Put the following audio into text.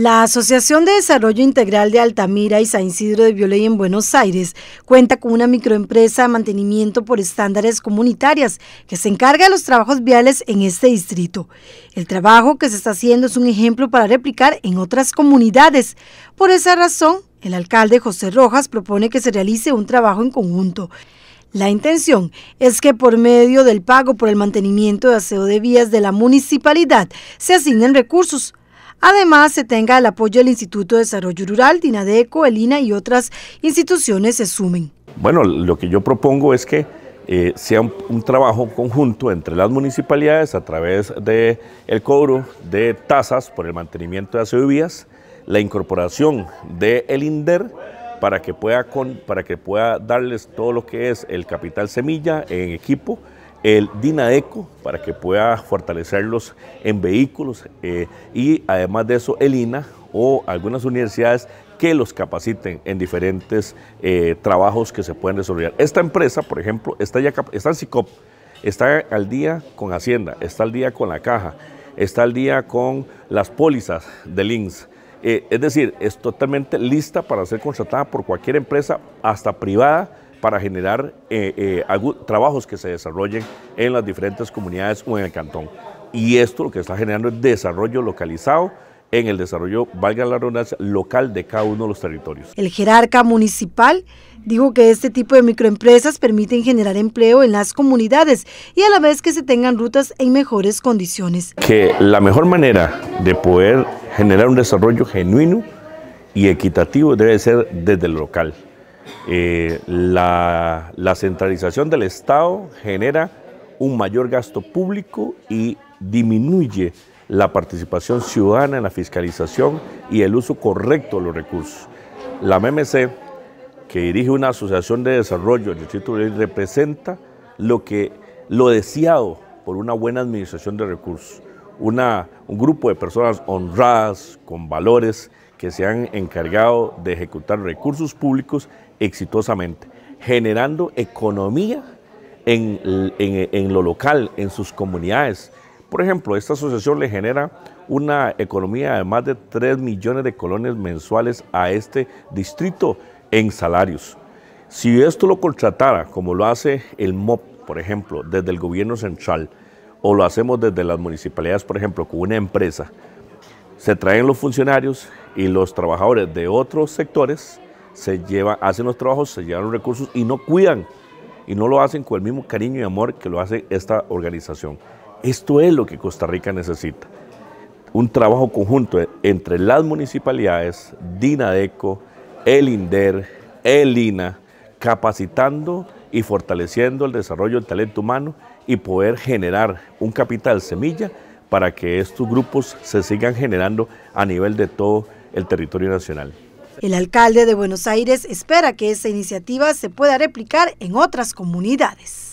La Asociación de Desarrollo Integral de Altamira y San Isidro de Violey en Buenos Aires cuenta con una microempresa de mantenimiento por estándares comunitarias que se encarga de los trabajos viales en este distrito. El trabajo que se está haciendo es un ejemplo para replicar en otras comunidades. Por esa razón, el alcalde José Rojas propone que se realice un trabajo en conjunto. La intención es que por medio del pago por el mantenimiento de aseo de vías de la municipalidad se asignen recursos Además, se tenga el apoyo del Instituto de Desarrollo Rural, DINADECO, ELINA y otras instituciones se sumen. Bueno, lo que yo propongo es que eh, sea un, trabajo conjunto entre las municipalidades a través del el cobro de tasas por el mantenimiento de vías, la incorporación del el INDER para que, pueda para que pueda darles todo lo que es el capital semilla en equipo, el DINAECO para que pueda fortalecerlos en vehículos eh, y además de eso el INA o algunas universidades que los capaciten en diferentes eh, trabajos que se pueden desarrollar. Esta empresa, por ejemplo, está, ya, está en SICOP, está al día con Hacienda, está al día con la caja, está al día con las pólizas del INS. Eh, es decir, es totalmente lista para ser contratada por cualquier empresa, hasta privada, para generar eh, eh, trabajos que se desarrollen en las diferentes comunidades o en el cantón. Y esto lo que está generando es desarrollo localizado en el desarrollo, valga la redundancia, local de cada uno de los territorios. El jerarca municipal dijo que este tipo de microempresas permiten generar empleo en las comunidades y a la vez que se tengan rutas en mejores condiciones. Que la mejor manera de poder generar un desarrollo genuino y equitativo debe ser desde el local. Eh, la, centralización del Estado genera un mayor gasto público y disminuye la participación ciudadana en la fiscalización y el uso correcto de los recursos. La MMC, que dirige una asociación de desarrollo del Distrito de representa lo, que, lo deseado por una buena administración de recursos. Una, un grupo de personas honradas, con valores, que se han encargado de ejecutar recursos públicos exitosamente, generando economía en, lo local, en sus comunidades. Por ejemplo, esta asociación le genera una economía de más de 3 millones de colones mensuales a este distrito en salarios. Si esto lo contratara, como lo hace el MOP, por ejemplo, desde el gobierno central, o lo hacemos desde las municipalidades, por ejemplo, con una empresa, se traen los funcionarios y los trabajadores de otros sectores, se llevan, hacen los trabajos, se llevan los recursos y no cuidan y no lo hacen con el mismo cariño y amor que lo hace esta organización. Esto es lo que Costa Rica necesita. Un trabajo conjunto entre las municipalidades, DINADECO, el INDER, el INA, capacitando y fortaleciendo el desarrollo del talento humano y poder generar un capital semilla para que estos grupos se sigan generando a nivel de todo el territorio nacional. El alcalde de Buenos Aires espera que esta iniciativa se pueda replicar en otras comunidades.